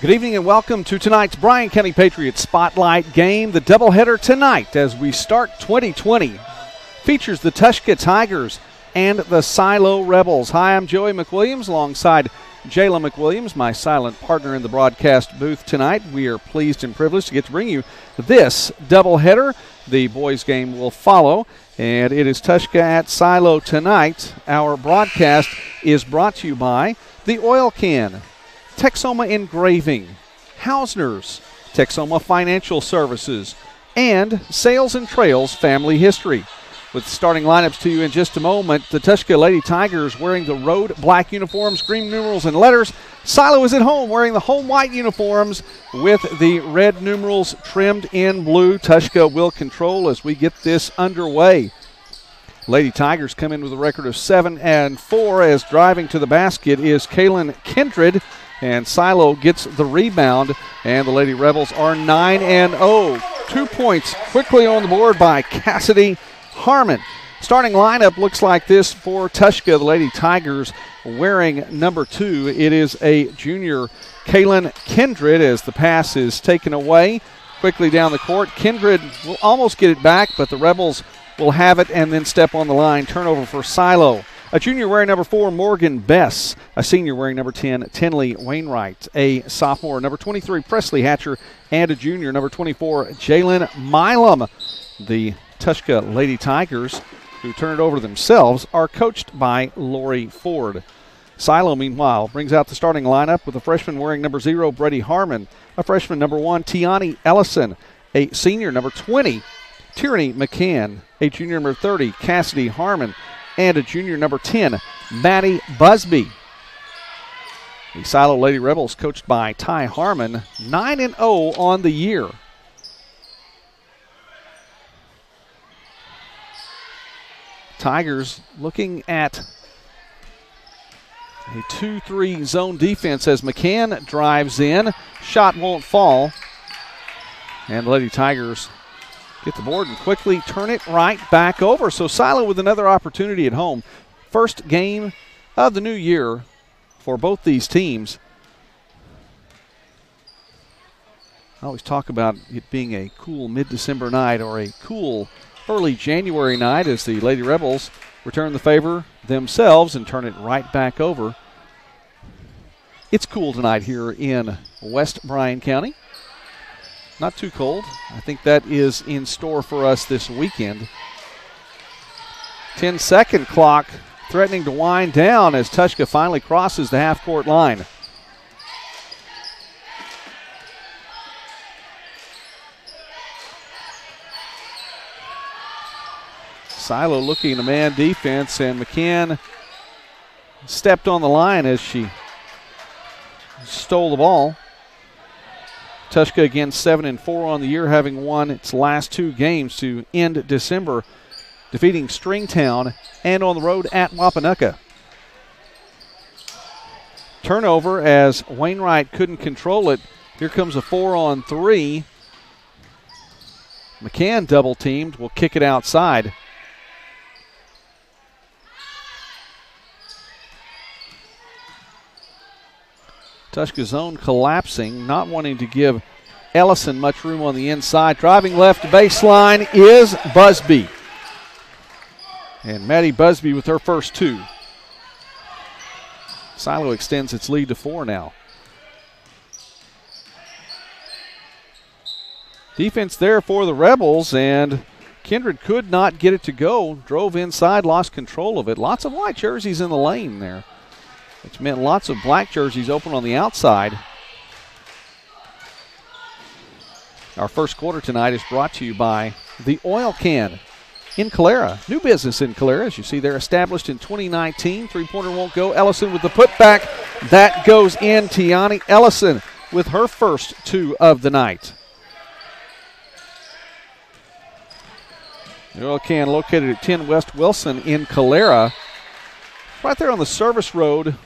Good evening and welcome to tonight's Bryan County Patriots Spotlight game. The doubleheader tonight as we start 2020 features the Tushka Tigers and the Silo Rebels. Hi, I'm Joey McWilliams alongside Jayla McWilliams, my silent partner in the broadcast booth tonight. We are pleased and privileged to get to bring you this doubleheader. The boys' game will follow, and it is Tushka at Silo tonight. Our broadcast is brought to you by the Oil Can, Texoma Engraving, Hausner's, Texoma Financial Services, and Sales and Trails Family History. With starting lineups to you in just a moment, the Tushka Lady Tigers wearing the road black uniforms, green numerals, and letters. Silo is at home wearing the home white uniforms with the red numerals trimmed in blue. Tushka will control as we get this underway. Lady Tigers come in with a record of 7 and 4 as driving to the basket is Kaylin Kindred and Silo gets the rebound and the Lady Rebels are 9 and 0. 2 points quickly on the board by Cassidy Harmon. Starting lineup looks like this for Tushka, the Lady Tigers, wearing number two. It is a junior, Kaylin Kindred, as the pass is taken away quickly down the court. Kindred will almost get it back, but the Rebels will have it and then step on the line. Turnover for Silo. A junior wearing number four, Morgan Bess. A senior wearing number 10, Tenley Wainwright. A sophomore, number 23, Presley Hatcher. And a junior, number 24, Jalen Milam. The Tushka Lady Tigers, who turn it over themselves, are coached by Lori Ford. Silo, meanwhile, brings out the starting lineup with a freshman wearing number zero, Brady Harmon, a freshman number one, Tiani Ellison, a senior number 20, Tyranny McCann, a junior number 30, Cassidy Harmon, and a junior number 10, Maddie Busby. The Silo Lady Rebels, coached by Ty Harmon, 9 0 on the year. Tigers looking at a 2 3 zone defense as McCann drives in. Shot won't fall. And Lady Tigers get the board and quickly turn it right back over. So Silo with another opportunity at home. First game of the new year for both these teams. I always talk about it being a cool mid December night or a cool early January night as the Lady Rebels return the favor themselves and turn it right back over. It's cool tonight here in West Bryan County. Not too cold. I think that is in store for us this weekend. 10 second clock threatening to wind down as Tushka finally crosses the half court line. Silo looking to man defense, and McCann stepped on the line as she stole the ball. Tushka again seven and four on the year, having won its last two games to end December, defeating Stringtown and on the road at Wapanucka. Turnover as Wainwright couldn't control it. Here comes a four on three. McCann double teamed, will kick it outside. Tushka collapsing, not wanting to give Ellison much room on the inside. Driving left baseline is Busby. And Maddie Busby with her first two. Silo extends its lead to four now. Defense there for the Rebels, and Kindred could not get it to go. Drove inside, lost control of it. Lots of white jerseys in the lane there which meant lots of black jerseys open on the outside. Our first quarter tonight is brought to you by the Oil Can in Calera. New business in Calera, as you see, they're established in 2019. Three pointer won't go. Ellison with the putback. That goes in. Tiani Ellison with her first two of the night. The Oil Can located at 10 West Wilson in Calera. Right there on the service road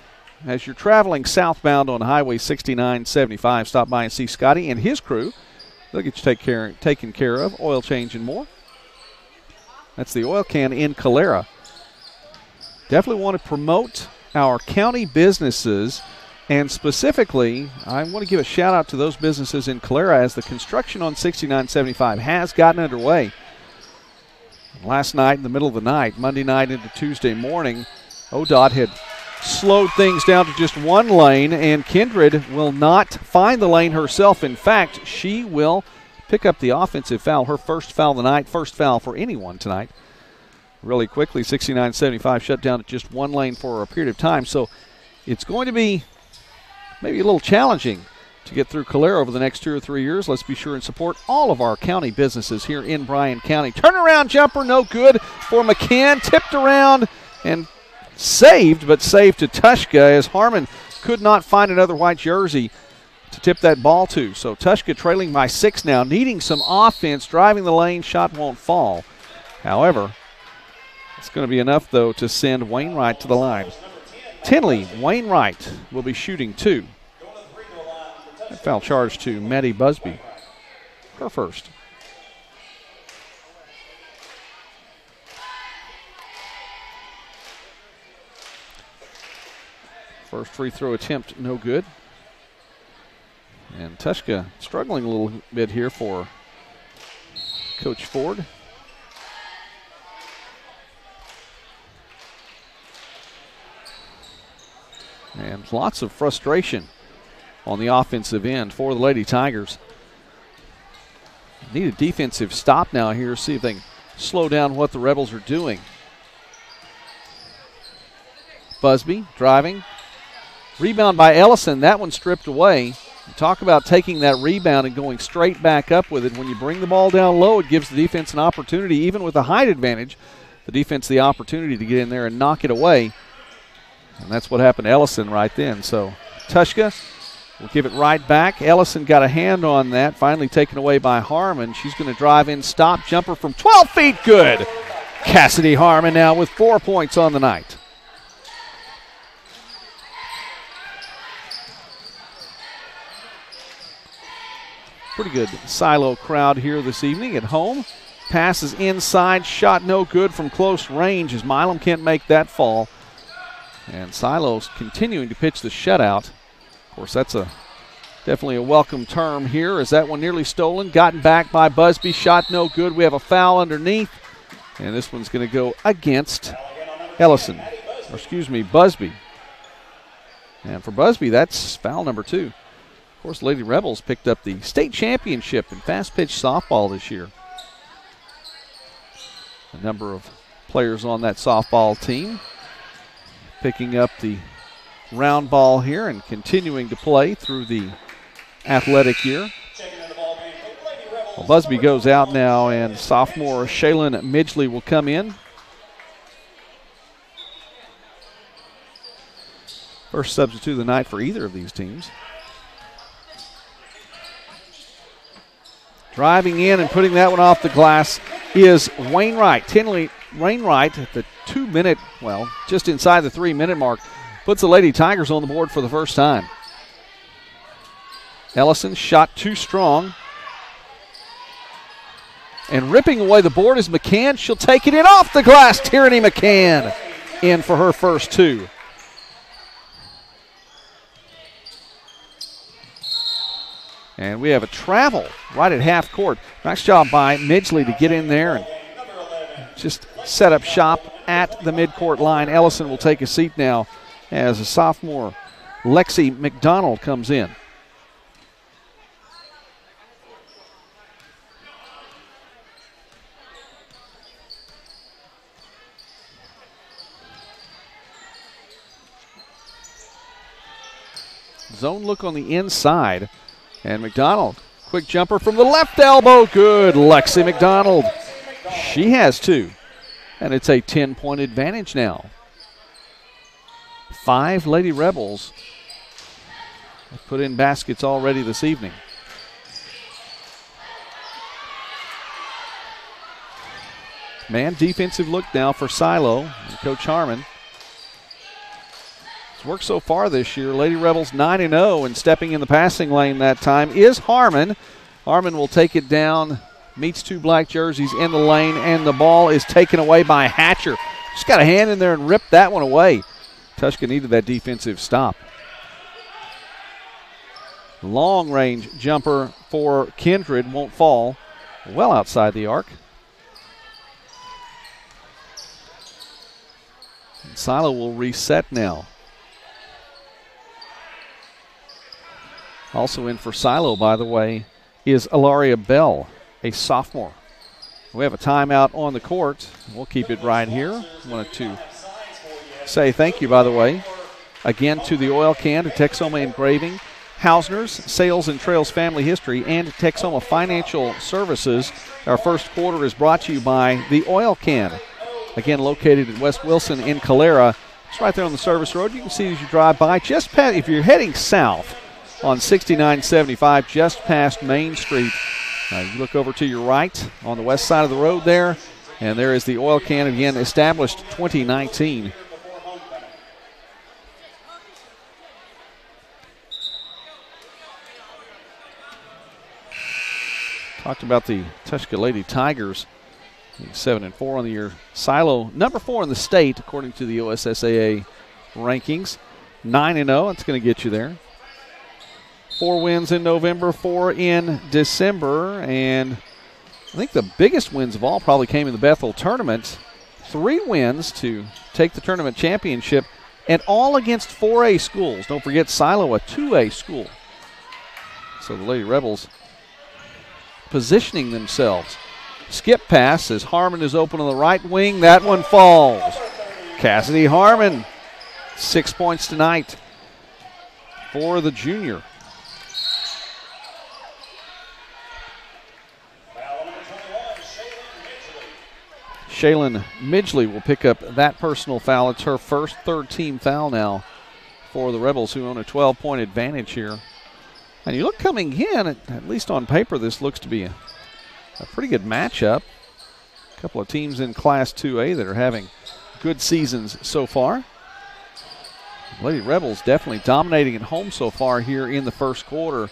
as you're traveling southbound on Highway 6975, stop by and see Scotty and his crew. They'll get you take care, taken care of, oil change and more. That's the oil can in Calera. Definitely want to promote our county businesses And specifically, I want to give a shout out to those businesses in Calera as the construction on 6975 has gotten underway. Last night, in the middle of the night, Monday night into Tuesday morning, ODOT had slowed things down to just one lane, and Kindred will not find the lane herself. In fact, she will pick up the offensive foul, her first foul of the night, first foul for anyone tonight. Really quickly, 69 75 shut down at just one lane for a period of time. So it's going to be maybe a little challenging to get through Calera over the next two or three years. Let's be sure and support all of our county businesses here in Bryan County. Turnaround jumper, no good for McCann. Tipped around and saved, but saved to Tushka as Harmon could not find another white jersey to tip that ball to. So Tushka trailing by six now, needing some offense, driving the lane, shot won't fall. However, it's going to be enough, though, to send Wainwright to the line. Tinley, Wainwright will be shooting two. foul charge to Maddie Busby, her first. First free throw attempt, no good. And Tushka struggling a little bit here for Coach Ford. And lots of frustration on the offensive end for the Lady Tigers. Need a defensive stop now here, see if they can slow down what the Rebels are doing. Busby driving. Rebound by Ellison. That one stripped away. Talk about taking that rebound and going straight back up with it. When you bring the ball down low, it gives the defense an opportunity, even with a height advantage, the defense the opportunity to get in there and knock it away. And that's what happened to Ellison right then. So Tushka will give it right back. Ellison got a hand on that, finally taken away by Harmon. She's going to drive in, stop, jumper from 12 feet, good. Cassidy Harmon now with four points on the night. Pretty good silo crowd here this evening at home. Passes inside, shot no good from close range as Milam can't make that fall. And Silos continuing to pitch the shutout. Of course, that's a definitely a welcome term here. Is that one nearly stolen? Gotten back by Busby. Shot no good. We have a foul underneath. And this one's going to go against Ellison. Or excuse me, Busby. And for Busby, that's foul number two. Of course, Lady Rebels picked up the state championship in fast pitch softball this year. A number of players on that softball team picking up the round ball here and continuing to play through the athletic year. Well, Busby goes out now, and sophomore Shaylin Midgley will come in. First substitute of the night for either of these teams. Driving in and putting that one off the glass is Wainwright. Tinley Wainwright the two minute, well, just inside the three minute mark, puts the Lady Tigers on the board for the first time. Ellison shot too strong. And ripping away the board is McCann. She'll take it in off the glass. Tyranny McCann in for her first two. And we have a travel right at half court. Nice job by Midgley to get in there and just set up shop at the midcourt line. Ellison will take a seat now as a sophomore Lexi McDonald comes in. Zone look on the inside. And McDonald, quick jumper from the left elbow. Good. Lexi McDonald. She has two. And it's a 10 point advantage now. Five Lady Rebels put in baskets already this evening. Man defensive look now for Silo and Coach Harmon. It's worked so far this year. Lady Rebels 9 0 and stepping in the passing lane that time is Harmon. Harmon will take it down meets two black jerseys in the lane, and the ball is taken away by Hatcher. Just got a hand in there and ripped that one away. Tushka needed that defensive stop. Long range jumper for Kindred won't fall. Well outside the arc. And Silo will reset now. Also in for Silo, by the way, is Alaria Bell, a sophomore. We have a timeout on the court. We'll keep it right here. Wanted to say thank you, by the way, again to the oil can, to Texoma Engraving, Hausner's, Sales and Trails Family History, and Texoma Financial Services. Our first quarter is brought to you by the oil can. Again, located in West Wilson in Calera. It's right there on the service road. You can see as you drive by. Just past, if you're heading south on 6975, just past Main Street, uh, you look over to your right on the west side of the road there, and there is the oil can again, established 2019. Talked about the Lady Tigers, seven and four on the year. Silo number four in the state according to the OSSAA rankings. Nine and zero. Oh, that's going to get you there. Four wins in November, four in December, and I think the biggest wins of all probably came in the Bethel tournament. Three wins to take the tournament championship, and all against 4A schools. Don't forget Silo, a 2A school. So the Lady Rebels positioning themselves. Skip pass as Harmon is open on the right wing. That one falls. Cassidy Harmon, six points tonight for the junior. Shaylin Midgley will pick up that personal foul. It's her first third team foul now for the Rebels, who own a 12 point advantage here. And you look coming in, at, least on paper, this looks to be a, a pretty good matchup. A couple of teams in Class 2A that are having good seasons so far. Lady Rebels definitely dominating at home so far here in the first quarter,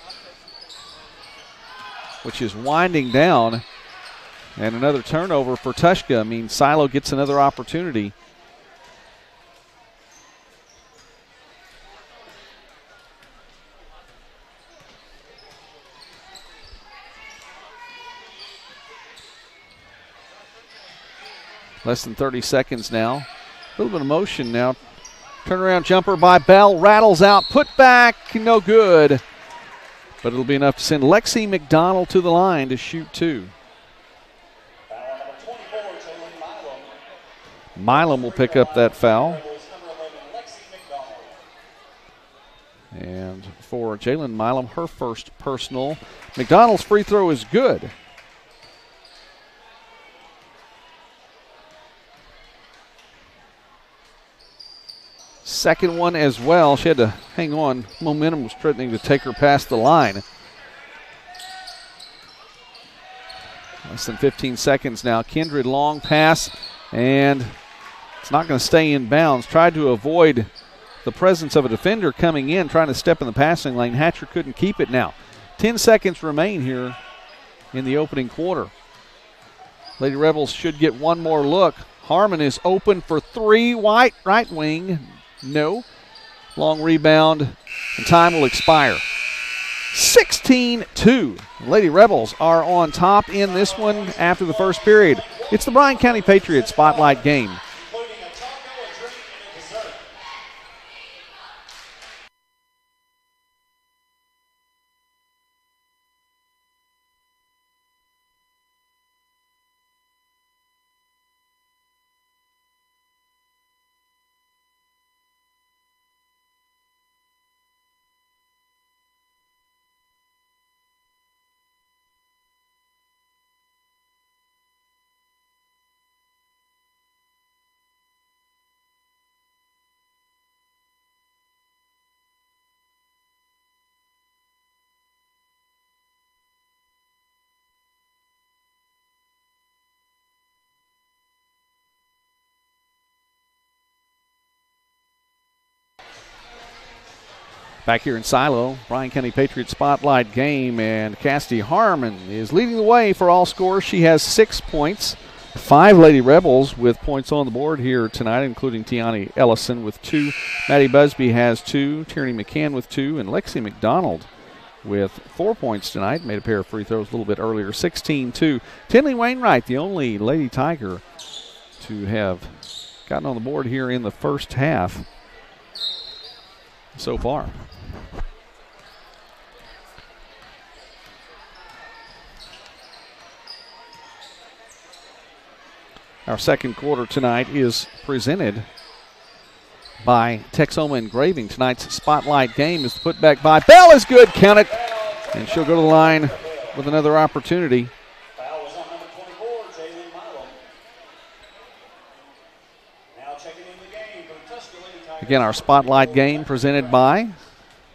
which is winding down. And another turnover for Tushka. I mean, Silo gets another opportunity. Less than 30 seconds now. A little bit of motion now. Turnaround jumper by Bell rattles out. Put back, no good. But it'll be enough to send Lexi McDonald to the line to shoot two. Milam will pick up that foul. And for Jalen Milam, her first personal. McDonald's free throw is good. Second one as well. She had to hang on. Momentum was threatening to take her past the line. Less than 15 seconds now. Kindred long pass and it's not going to stay in bounds. Tried to avoid the presence of a defender coming in, trying to step in the passing lane. Hatcher couldn't keep it now. 10 seconds remain here in the opening quarter. Lady Rebels should get one more look. Harmon is open for three. White, right wing. No. Long rebound, and time will expire. 16 2. Lady Rebels are on top in this one after the first period. It's the Bryan County Patriots Spotlight game. Back here in Silo, Bryan County Patriot Spotlight game, and Cassidy Harmon is leading the way for all scores. She has six points. Five Lady Rebels with points on the board here tonight, including Tiani Ellison with two. Maddie Busby has two. Tierney McCann with two, and Lexi McDonald with four points tonight. Made a pair of free throws a little bit earlier. 16 2. Tinley Wainwright, the only Lady Tiger to have gotten on the board here in the first half so far. Our second quarter tonight is presented by Texoma Engraving. Tonight's spotlight game is put back by Bell is good. Count it. And she'll go to the line with another opportunity. Again, our spotlight game presented by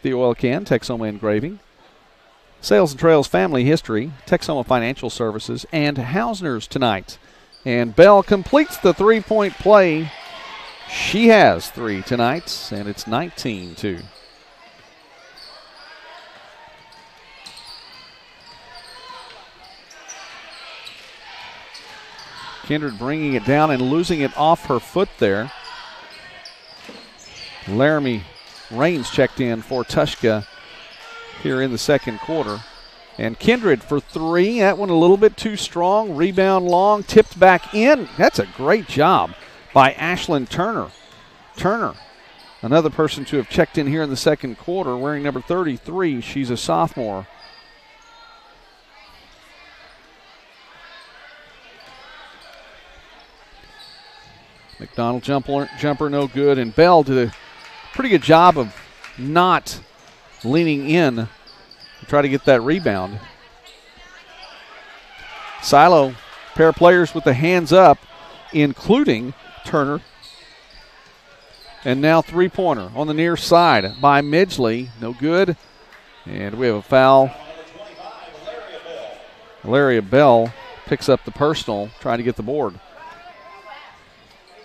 the Oil Can, Texoma Engraving, Sales and Trails Family History, Texoma Financial Services, and Hausner's tonight. And Bell completes the three point play. She has three tonight, and it's 19 2. Kindred bringing it down and losing it off her foot there. Laramie Rains checked in for Tushka here in the second quarter. And Kindred for three. That one a little bit too strong. Rebound long, tipped back in. That's a great job by Ashlyn Turner. Turner, another person to have checked in here in the second quarter, wearing number 33. She's a sophomore. McDonald jumper, jumper no good, and Bell did a pretty good job of not leaning in try to get that rebound. Silo, pair of players with the hands up, including Turner. And now three pointer on the near side by Midgley. No good. And we have a foul. Valeria Bell picks up the personal, trying to get the board.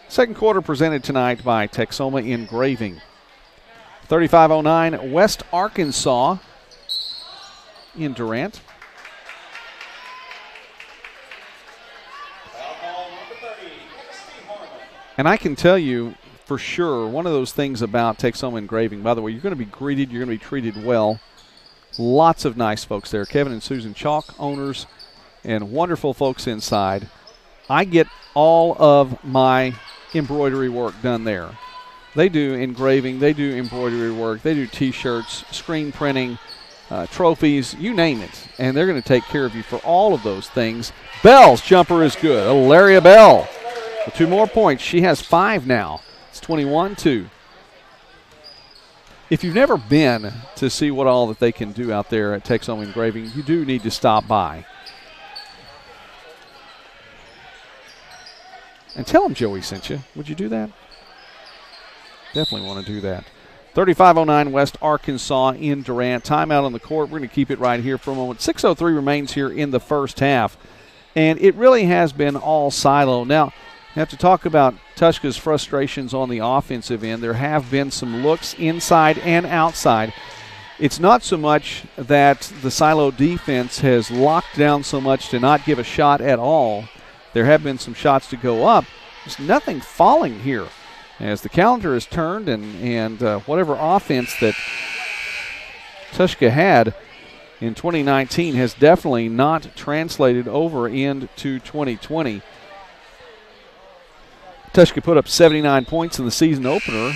Second quarter presented tonight by Texoma Engraving. 3509 West Arkansas in Durant. And I can tell you for sure, one of those things about Texoma Engraving, by the way, you're going to be greeted, you're going to be treated well. Lots of nice folks there. Kevin and Susan Chalk, owners, and wonderful folks inside. I get all of my embroidery work done there. They do engraving, they do embroidery work, they do t shirts, screen printing, uh, trophies, you name it. And they're going to take care of you for all of those things. Bell's jumper is good. Ilaria Bell with two more points. She has five now. It's 21 2. If you've never been to see what all that they can do out there at Texoma Engraving, you do need to stop by. And tell them Joey sent you. Would you do that? Definitely want to do that. 3509 West Arkansas in Durant. Timeout on the court. We're going to keep it right here for a moment. 6.03 remains here in the first half. And it really has been all silo. Now, I have to talk about Tushka's frustrations on the offensive end. There have been some looks inside and outside. It's not so much that the silo defense has locked down so much to not give a shot at all. There have been some shots to go up. There's nothing falling here as the calendar is turned and, and uh, whatever offense that Tushka had in 2019 has definitely not translated over into 2020. Tushka put up 79 points in the season opener.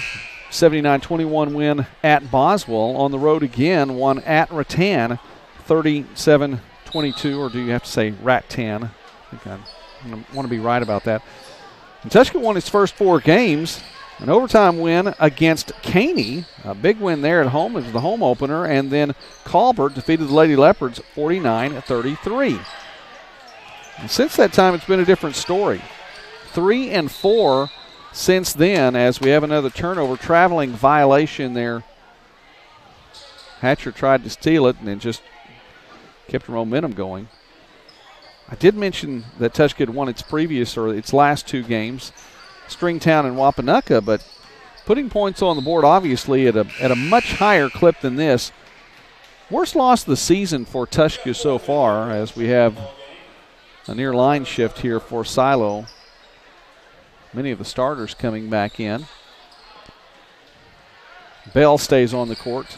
79 21 win at Boswell. On the road again, won at Rattan 37 22, or do you have to say Rattan? I think I want to be right about that. Tushka won its first four games. An overtime win against Caney, a big win there at home. Was the home opener. And then Colbert defeated the Lady Leopards 49 33. And Since that time, it's been a different story. Three and four since then, as we have another turnover, traveling violation there. Hatcher tried to steal it and then just kept her momentum going. I did mention that Tushka had won its previous or its last two games, Stringtown and Wapanucka, but putting points on the board obviously at a at a much higher clip than this. Worst loss of the season for Tushka so far, as we have a near line shift here for Silo. Many of the starters coming back in. Bell stays on the court.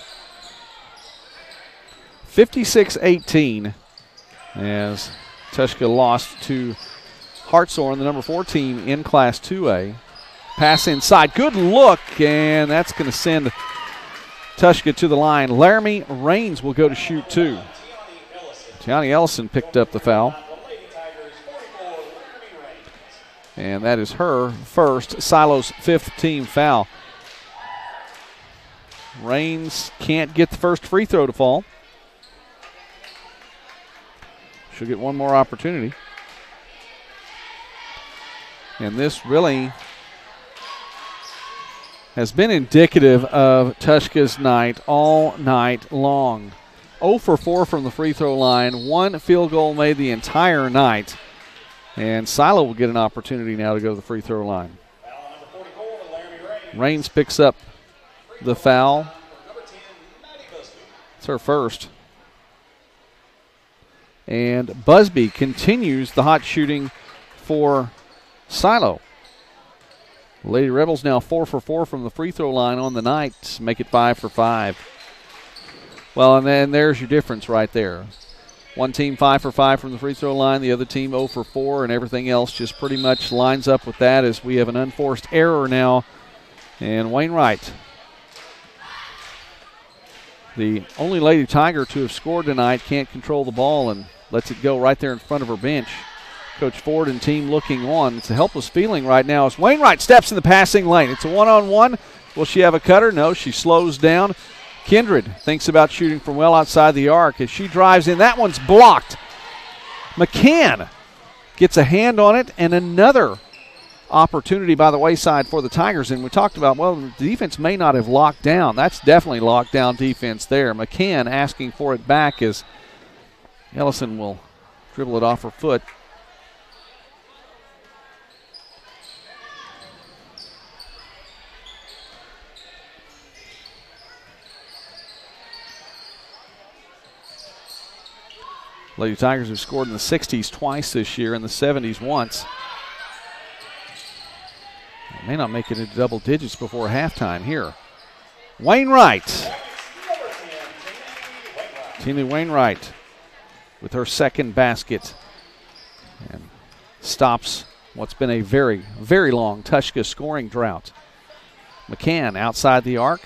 56 18 as Tushka lost to Hartshorne, the number four team in Class 2A. Pass inside. Good look, and that's going to send Tushka to the line. Laramie Rains will go to shoot two. Tiani Ellison picked up the foul. And that is her first, Silo's fifth team foul. Rains can't get the first free throw to fall. She'll get one more opportunity. And this really has been indicative of Tushka's night all night long. 0 for 4 from the free throw line, one field goal made the entire night. And Silo will get an opportunity now to go to the free throw line. Rains picks up the foul. It's her first. And Busby continues the hot shooting for Silo. Lady Rebels now four for four from the free throw line on the night, make it five for five. Well, and then there's your difference right there. One team five for five from the free throw line, the other team 0 for four, and everything else just pretty much lines up with that as we have an unforced error now. And Wainwright, the only Lady Tiger to have scored tonight, can't control the ball and lets it go right there in front of her bench. Coach Ford and team looking on. It's a helpless feeling right now as Wainwright steps in the passing lane. It's a one on one. Will she have a cutter? No, she slows down. Kindred thinks about shooting from well outside the arc as she drives in. That one's blocked. McCann gets a hand on it, and another opportunity by the wayside for the Tigers. And we talked about, well, the defense may not have locked down. That's definitely locked down defense there. McCann asking for it back as Ellison will dribble it off her foot. Lady Tigers have scored in the 60s twice this year in the 70s once. May not make it into double digits before halftime here. Wainwright. Tina Wainwright with her second basket and stops what's been a very, very long Tushka scoring drought. McCann outside the arc.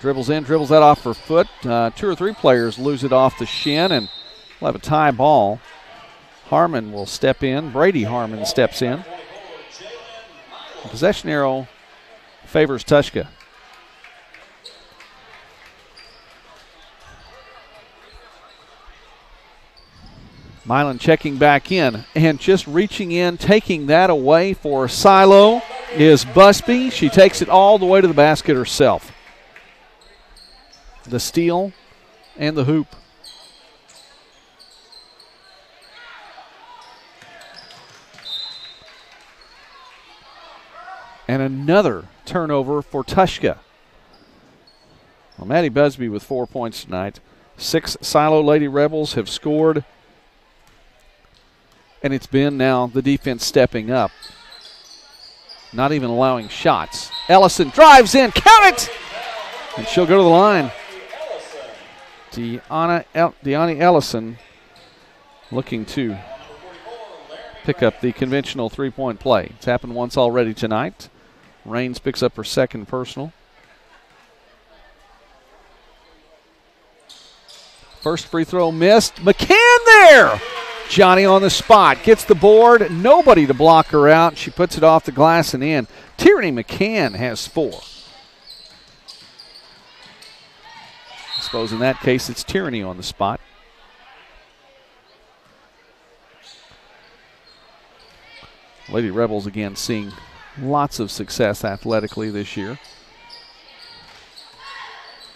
Dribbles in, dribbles that off her foot. Uh, two or three players lose it off the shin and – We'll have a tie ball. Harmon will step in. Brady Harmon steps in. Possession arrow favors Tushka. Milam checking back in and just reaching in, taking that away for Silo is Busby. She takes it all the way to the basket herself. The steal and the hoop and another turnover for Tushka. Well, Maddie Busby with four points tonight. Six Silo Lady Rebels have scored, and it's been now the defense stepping up, not even allowing shots. Ellison drives in, count it, and she'll go to the line. Deanna, El- Deanna Ellison looking to pick up the conventional three point play. It's happened once already tonight. Rains picks up her second personal. First free throw missed. McCann there. Johnny on the spot. Gets the board. Nobody to block her out. She puts it off the glass and in. Tierney McCann has four. I suppose in that case it's Tyranny on the spot. Lady Rebels again seeing lots of success athletically this year.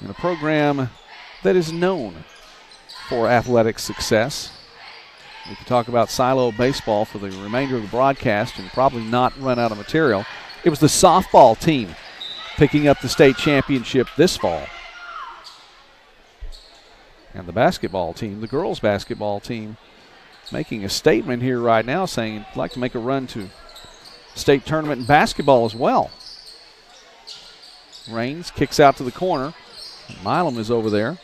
In a program that is known for athletic success. We could talk about silo baseball for the remainder of the broadcast and probably not run out of material. It was the softball team picking up the state championship this fall. And the basketball team, the girls' basketball team, making a statement here right now saying, I'd like to make a run to state tournament in basketball as well. Rains kicks out to the corner. Milam is over there.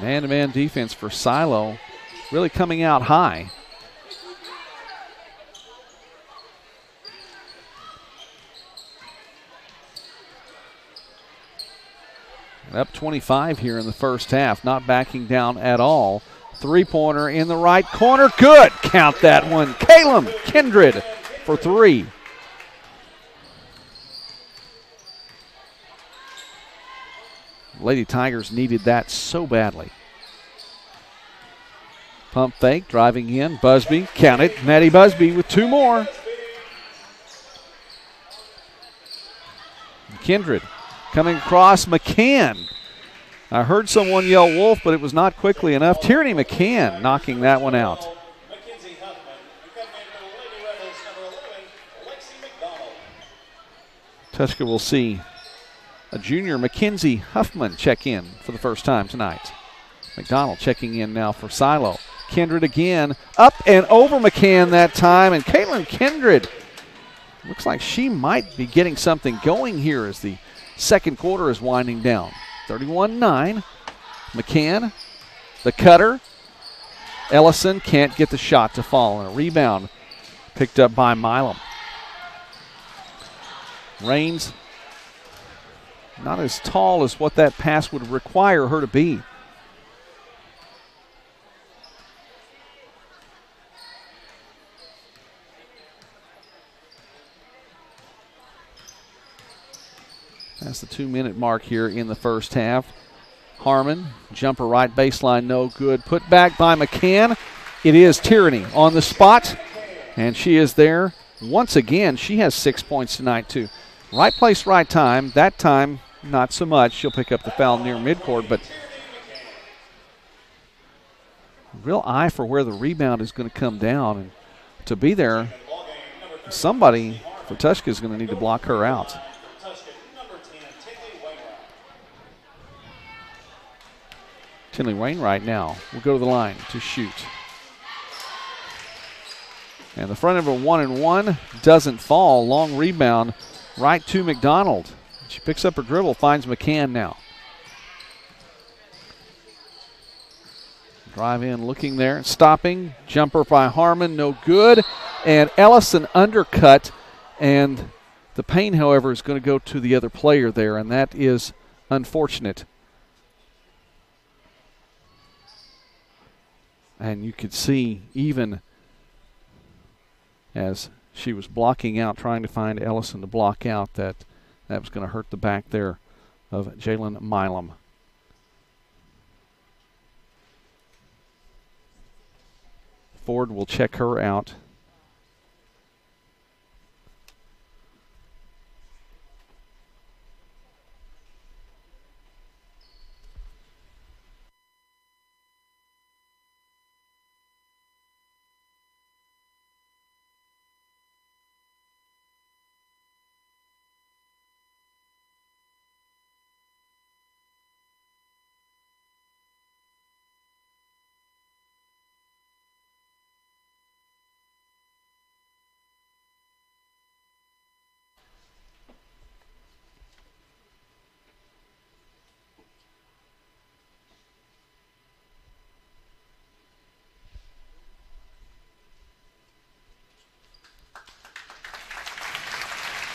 Man to man defense for Silo, really coming out high. Up 25 here in the first half, not backing down at all. Three pointer in the right corner. Good. Count that one. Kaylin Kindred for three. Lady Tigers needed that so badly. Pump fake, driving in. Busby, count it. Maddie Busby with two more. Kindred coming across McCann. I heard someone yell Wolf, but it was not quickly enough. Tierney McCann knocking that one out. Tushka will see a junior Mackenzie Huffman check in for the first time tonight. McDonald checking in now for Silo. Kindred again, up and over McCann that time, and Kaylin Kindred looks like she might be getting something going here as the second quarter is winding down. 31 9. McCann, the cutter. Ellison can't get the shot to fall, and a rebound picked up by Milam. Rains not as tall as what that pass would require her to be. That's the two minute mark here in the first half. Harmon, jumper right baseline, no good. Put back by McCann. It is Tyranny on the spot, and she is there once again. She has six points tonight, too. Right place, right time. That time, not so much. She'll pick up the foul near midcourt, but real eye for where the rebound is going to come down. And to be there, somebody for Tushka is going to need to block her out. Tinley Wainwright now will go to the line to shoot. And the front of a one and one doesn't fall. Long rebound right to McDonald. She picks up her dribble, finds McCann now. Drive in, looking there, stopping. Jumper by Harmon, no good. And Ellison undercut. And the pain, however, is going to go to the other player there, and that is unfortunate. And you could see even as she was blocking out, trying to find Ellison to block out, that that was going to hurt the back there of Jalen Milam. Ford will check her out.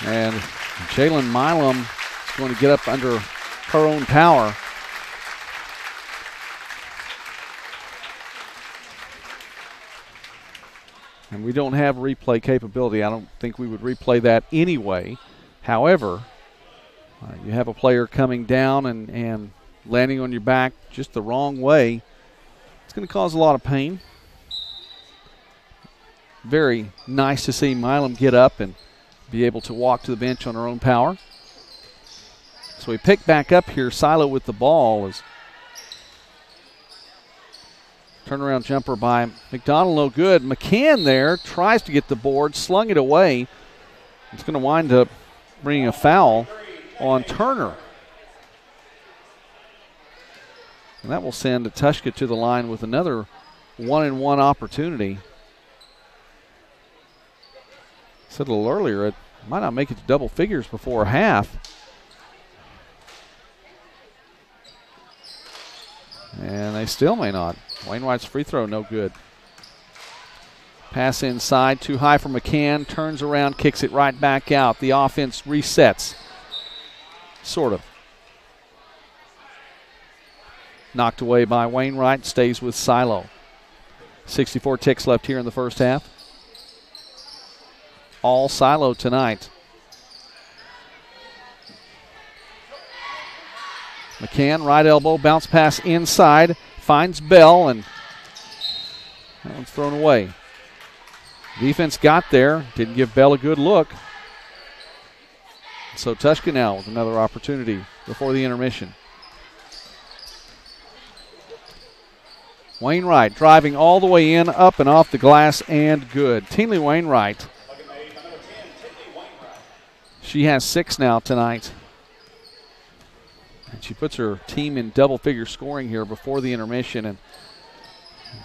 And Jalen Milam is going to get up under her own power. And we don't have replay capability. I don't think we would replay that anyway. However, uh, you have a player coming down and, and landing on your back just the wrong way. It's going to cause a lot of pain. Very nice to see Milam get up and – be able to walk to the bench on her own power. So we pick back up here. Silo with the ball is turnaround jumper by McDonald, no good. McCann there tries to get the board, slung it away. It's going to wind up bringing a foul on Turner. And that will send Tushka to the line with another one and one opportunity. Said a little earlier, it might not make it to double figures before half. And they still may not. Wainwright's free throw, no good. Pass inside, too high for McCann. Turns around, kicks it right back out. The offense resets. Sort of. Knocked away by Wainwright, stays with Silo. 64 ticks left here in the first half. All Silo tonight. McCann, right elbow, bounce pass inside, finds Bell, and that one's thrown away. Defense got there, didn't give Bell a good look. So Tushka now with another opportunity before the intermission. Wainwright driving all the way in, up and off the glass, and good. Tinley Wainwright. She has six now tonight. And she puts her team in double figure scoring here before the intermission and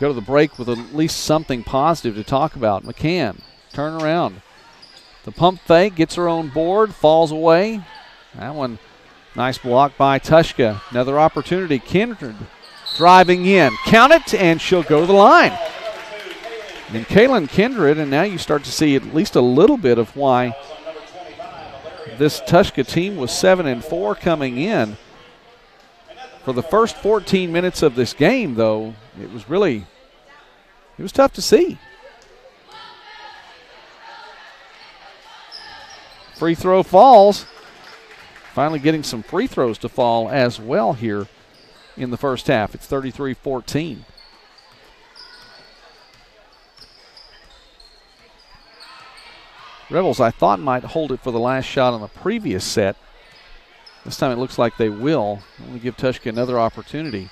go to the break with at least something positive to talk about. McCann, turn around. The pump fake gets her own board, falls away. That one, nice block by Tushka. Another opportunity. Kindred driving in. Count it, and she'll go to the line. And Kaylin Kindred, and now you start to see at least a little bit of why this Tushka team was 7 and 4 coming in. For the first 14 minutes of this game, though, it was really it was tough to see. Free throw falls. Finally getting some free throws to fall as well here in the first half. It's 33 14. Rebels, I thought, might hold it for the last shot on the previous set. This time it looks like they will. Me give Tushka another opportunity.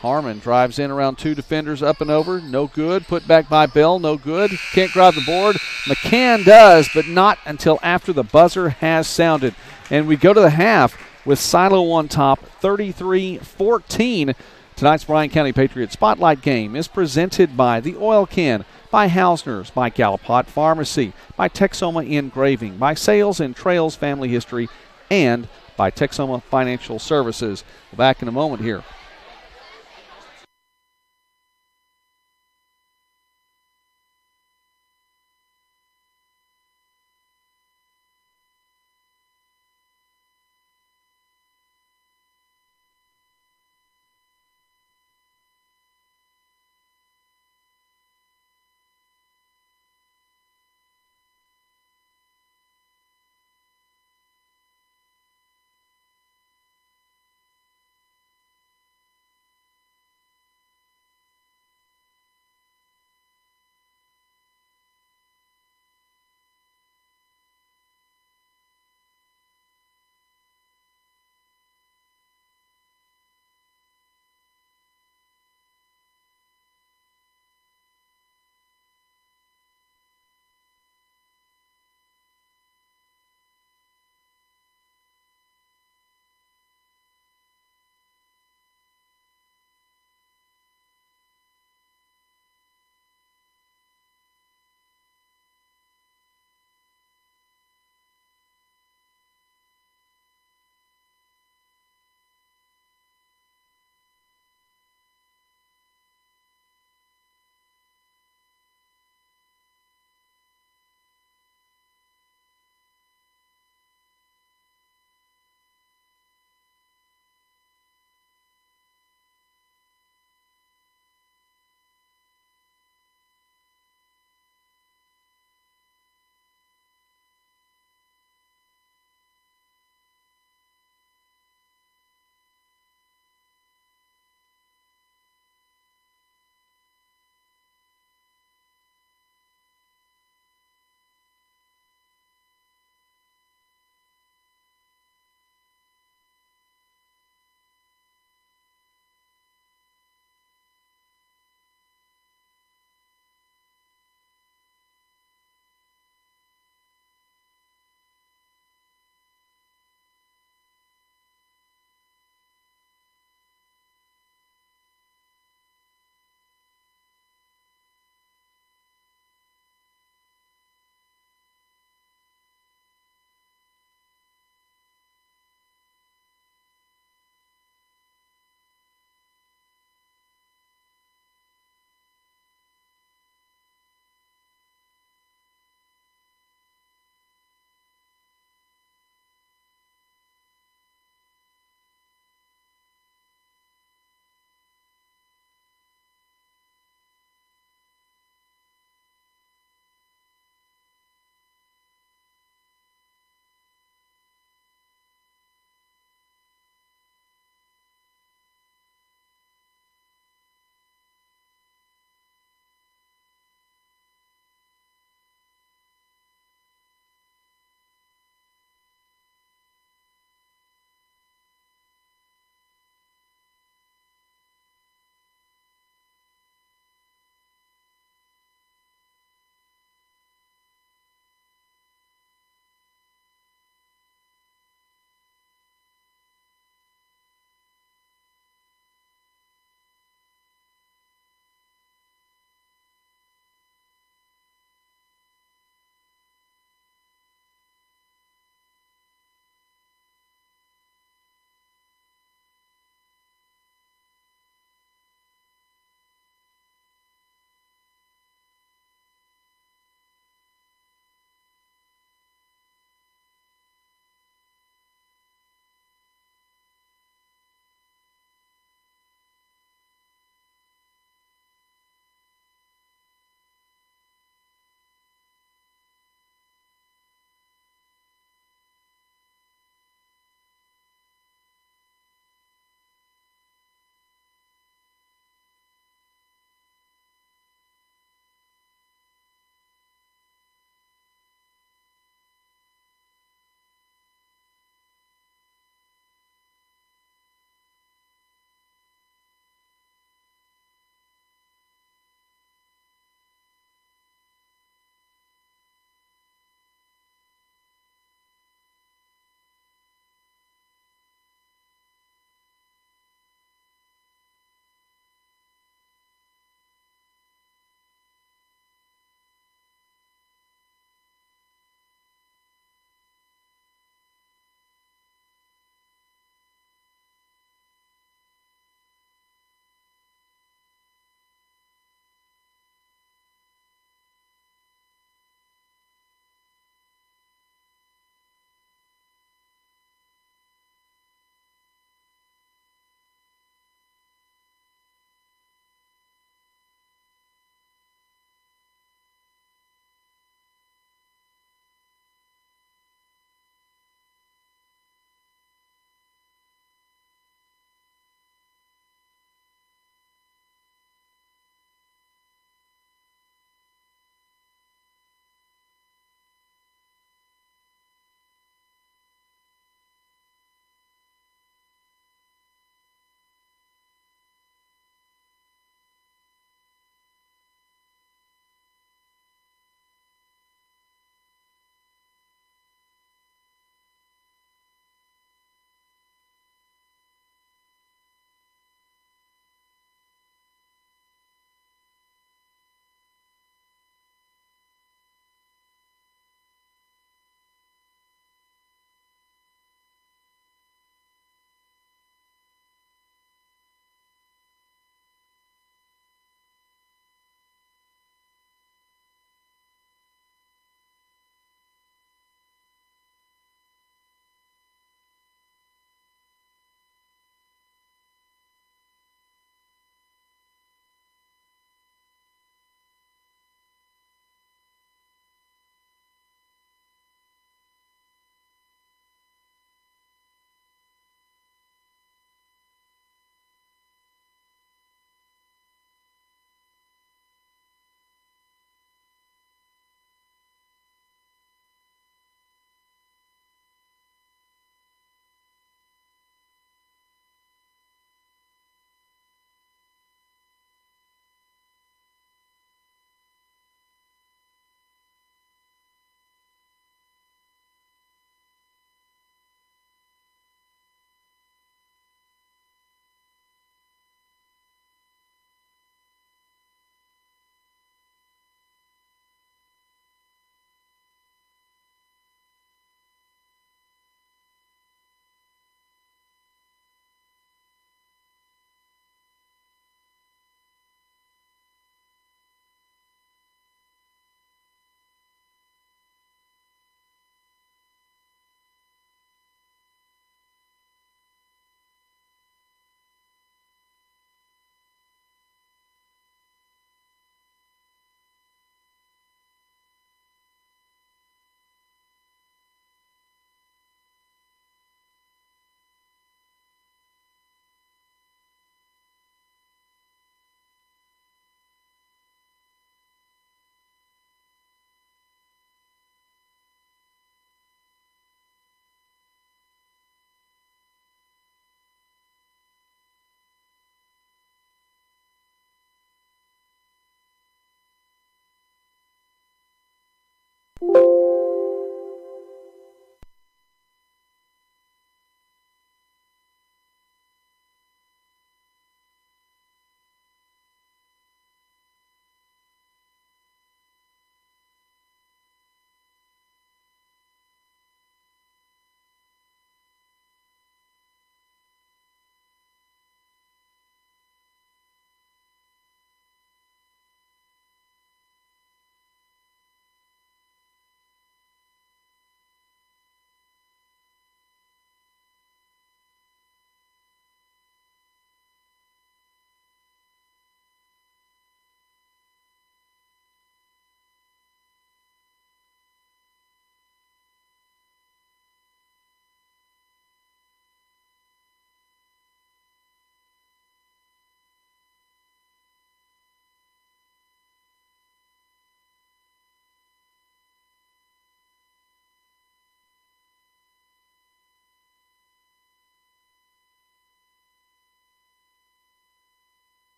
Harmon drives in around two defenders, up and over. No good. Put back by Bell. No good. Can't grab the board. McCann does, but not until after the buzzer has sounded. And we go to the half with Silo on top, 33 14. Tonight's Bryan County Patriot Spotlight game is presented by the Oil Can, by Hausner's, by Gallipot Pharmacy, by Texoma Engraving, by Sales and Trails Family History, and by Texoma Financial Services. back in a moment here.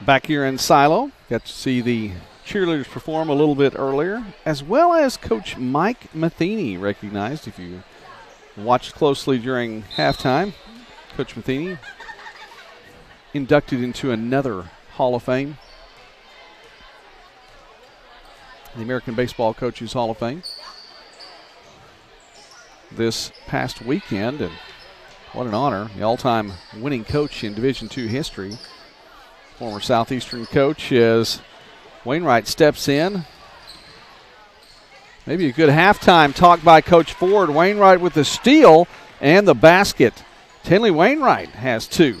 Back here in Silo, got to see the cheerleaders perform a little bit earlier, as well as Coach Mike Metheny recognized. If you watched closely during halftime, Coach Metheny inducted into another Hall of Fame, the American Baseball Coaches Hall of Fame, this past weekend, and what an honor! The all-time winning coach in Division II history, former Southeastern coach, as Wainwright steps in. Maybe a good halftime talk by Coach Ford. Wainwright with the steal and the basket. Tinley Wainwright has two.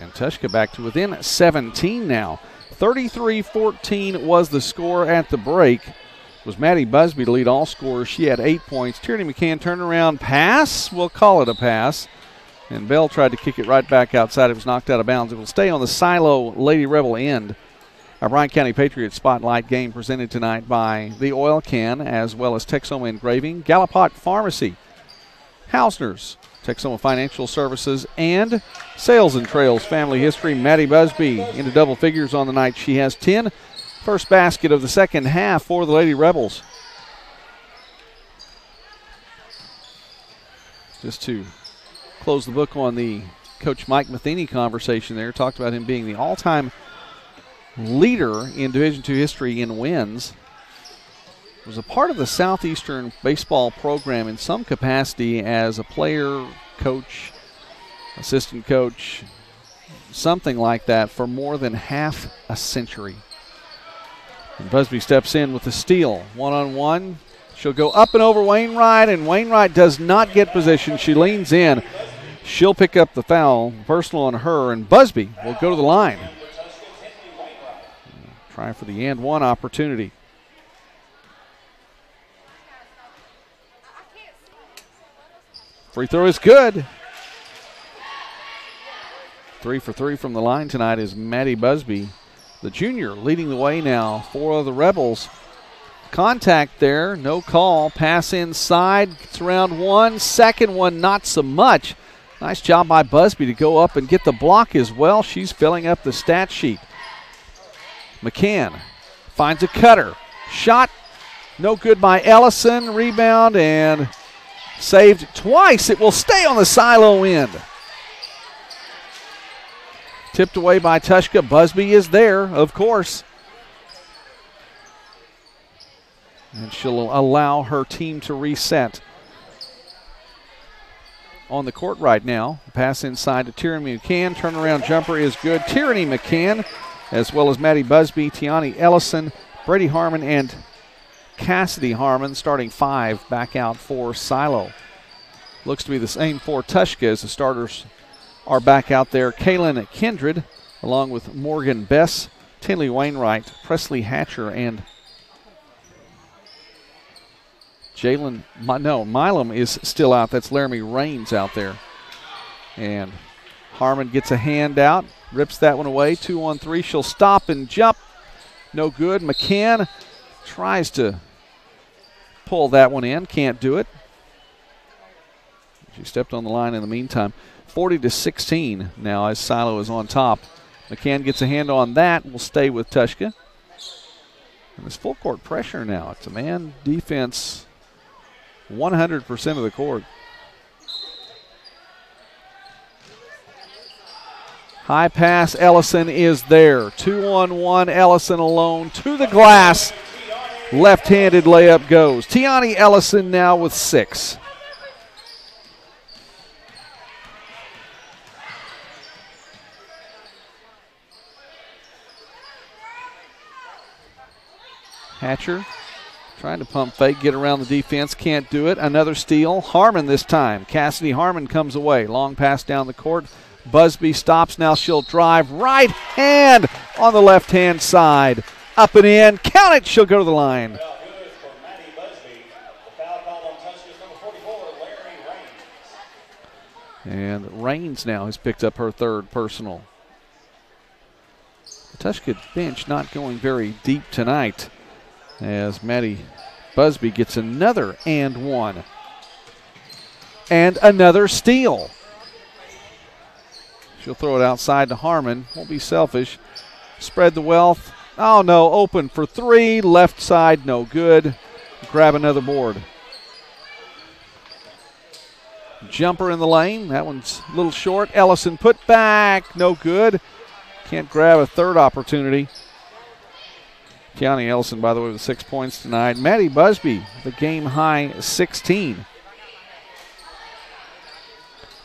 And Tushka back to within 17 now. 33 14 was the score at the break. It was Maddie Busby to lead all scorers. She had eight points. Tierney McCann turnaround pass. We'll call it a pass. And Bell tried to kick it right back outside. It was knocked out of bounds. It will stay on the Silo Lady Rebel end. Our Bryan County Patriots Spotlight game presented tonight by the Oil Can as well as Texoma Engraving, Gallipot Pharmacy, Hausner's, Texoma Financial Services, and Sales and Trails Family History. Maddie Busby into double figures on the night. She has 10. First basket of the second half for the Lady Rebels. Just to close the book on the Coach Mike Metheny conversation there, talked about him being the all time – leader in Division II history in wins. Was a part of the Southeastern baseball program in some capacity as a player, coach, assistant coach, something like that for more than half a century. And Busby steps in with the steal, one on one. She'll go up and over Wainwright, and Wainwright does not get position. She leans in. She'll pick up the foul, personal on her, and Busby will go to the line. Try for the and one opportunity. Free throw is good. Three for three from the line tonight is Maddie Busby, the junior, leading the way now for the Rebels. Contact there, no call. Pass inside, gets around one. Second one, not so much. Nice job by Busby to go up and get the block as well. She's filling up the stat sheet. McCann finds a cutter. Shot no good by Ellison. Rebound and saved twice. It will stay on the silo end. Tipped away by Tushka. Busby is there, of course. And she'll allow her team to reset. On the court right now. Pass inside to Tierney McCann. Turnaround jumper is good. Tierney McCann as well as Maddie Busby, Tiani Ellison, Brady Harmon, and Cassidy Harmon starting five back out for Silo. Looks to be the same for Tushka as the starters are back out there. Kaylin Kindred, along with Morgan Bess, Tinley Wainwright, Presley Hatcher, and Jalen. No, Milam is still out. That's Laramie Rains out there. And Harmon gets a hand out. Rips that one away. Two on three. She'll stop and jump. No good. McCann tries to pull that one in. Can't do it. She stepped on the line in the meantime. 40 to 16 now as Silo is on top. McCann gets a hand on that. Will stay with Tushka. And it's full court pressure now. It's a man defense 100% of the court. High pass, Ellison is there. Two on one, Ellison alone to the glass. Left handed layup goes. Tiani Ellison now with six. Hatcher trying to pump fake, get around the defense, can't do it. Another steal. Harmon this time. Cassidy Harmon comes away. Long pass down the court. Busby stops now. She'll drive right hand on the left hand side. Up and in. Count it. She'll go to the line. And Rains now has picked up her third personal. The Tushka bench not going very deep tonight as Maddie Busby gets another and one. And another steal. She'll throw it outside to Harmon. Won't be selfish. Spread the wealth. Oh no, open for three. Left side, no good. Grab another board. Jumper in the lane. That one's a little short. Ellison put back. No good. Can't grab a third opportunity. Tiani Ellison, by the way, with six points tonight. Maddie Busby, the game high 16.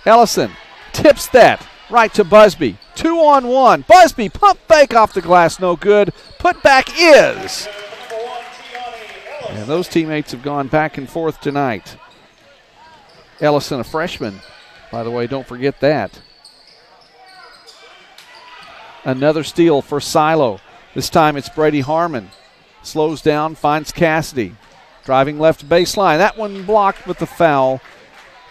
Ellison tips that right to Busby. Two on one. Busby pump fake off the glass, no good. Put back is. And those teammates have gone back and forth tonight. Ellison, a freshman. By the way, don't forget that. Another steal for Silo. This time it's Brady Harmon. Slows down, finds Cassidy. Driving left baseline. That one blocked with the foul.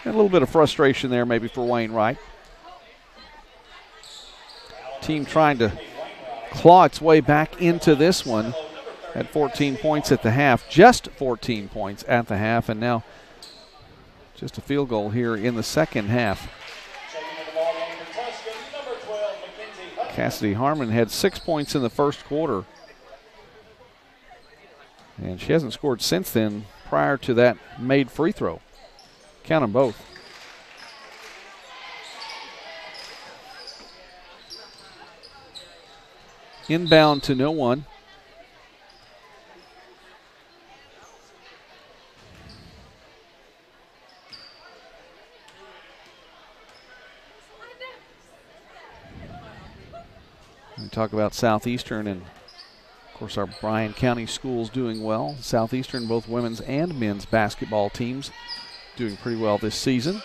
And a little bit of frustration there, maybe, for Wainwright. Team trying to claw its way back into this one at 14 points at the half. Just 14 points at the half, and now just a field goal here in the second half. Cassidy Harmon had six points in the first quarter. And she hasn't scored since then prior to that made free throw. Count them both. Inbound to no one. We talk about Southeastern and, of course, our Bryan County schools doing well. Southeastern, both women's and men's basketball teams doing pretty well this season.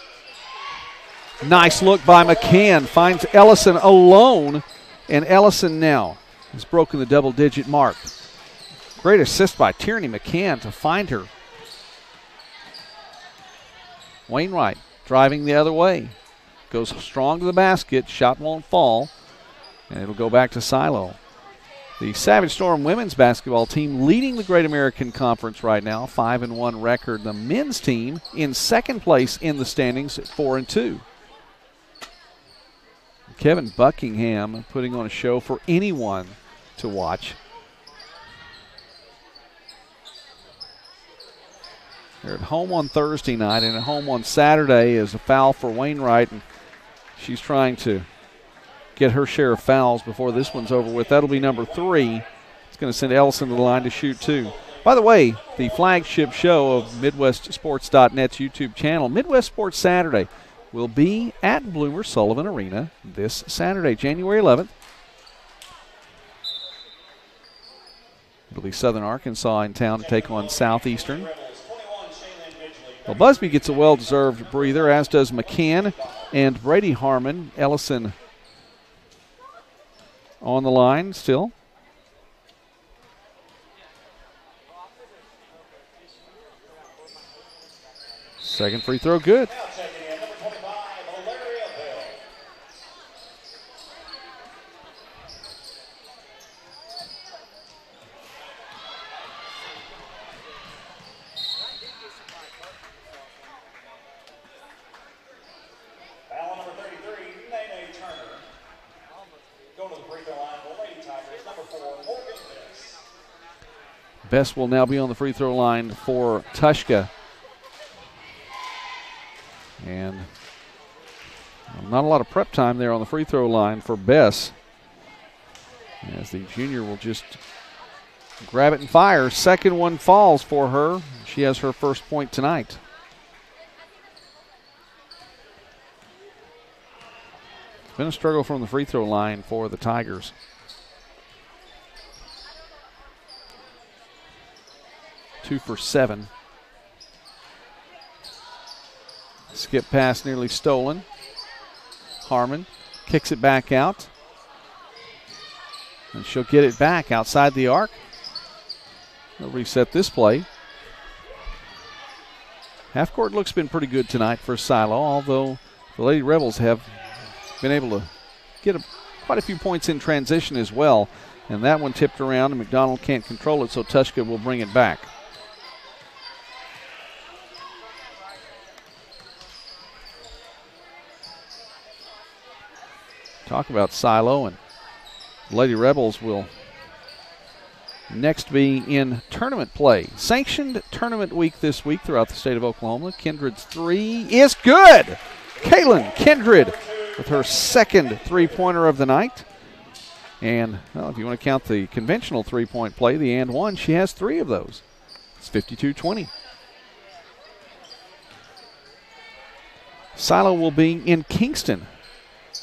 Nice look by McCann. Finds Ellison alone, and Ellison now has broken the double digit mark. Great assist by Tierney McCann to find her. Wainwright driving the other way. Goes strong to the basket. Shot won't fall. And it'll go back to Silo. The Savage Storm women's basketball team leading the Great American Conference right now, 5 and 1 record. The men's team in second place in the standings at 4 and 2. Kevin Buckingham putting on a show for anyone to watch. They're at home on Thursday night and at home on Saturday is a foul for Wainwright and she's trying to get her share of fouls before this one's over with. That'll be number three. It's going to send Ellison to the line to shoot two. By the way, the flagship show of MidwestSports.net's YouTube channel, Midwest Sports Saturday, will be at Bloomer Sullivan Arena this Saturday, January 11th. It'll be Southern Arkansas in town to take on Southeastern. Well, Busby gets a well deserved breather, as does McCann and Brady Harmon. Ellison on the line still. Second free throw, good. Bess will now be on the free throw line for Tushka. And not a lot of prep time there on the free throw line for Bess. As the junior will just grab it and fire. Second one falls for her. She has her first point tonight. It's been a struggle from the free throw line for the Tigers. Two for seven. Skip pass nearly stolen. Harmon kicks it back out. And she'll get it back outside the arc. They'll reset this play. Half court looks been pretty good tonight for Silo, although the Lady Rebels have been able to get a, quite a few points in transition as well. And that one tipped around, and McDonald can't control it, so Tushka will bring it back. Talk about Silo and Lady Rebels will next be in tournament play. Sanctioned tournament week this week throughout the state of Oklahoma. Kindred's three is good. Kaylin Kindred with her second three pointer of the night. And, well, if you want to count the conventional three point play, the and one, she has three of those. It's 52 20. Silo will be in Kingston